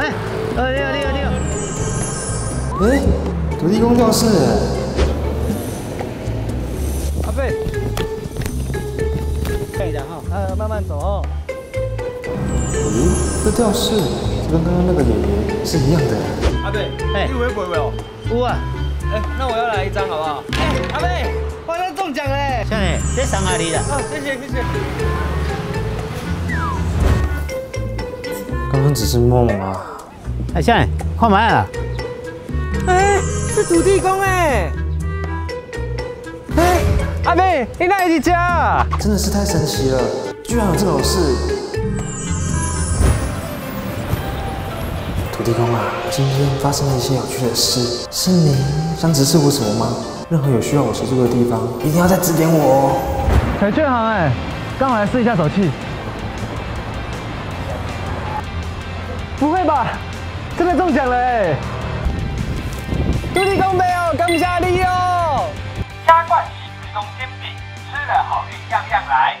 哎，二六六六。哎，土地公教室。阿贝，可以的哈，呃，慢慢走哦。咦，这吊饰跟刚刚那个爷爷是一样的。阿贝，你会不会哦？有啊。哎，那我要来一张好不好？哎，阿贝，我要中奖嘞！兄弟，这上哪里了？哦，谢谢谢谢。刚刚只是梦啊。哎，兄弟，看麦啊！哎，是土地公哎！哎，阿妹，你哪里家？真的是太神奇了，居然有这种事！土地公啊，今天发生了一些有趣的事，是您想指示我什么吗？任何有需要我协助的地方，一定要再指点我哦。彩券行哎，刚好来试一下手气。不会吧？真的中奖了哎！土地公没有，感谢你哦！加冠喜日中金币，吃了好运样样来。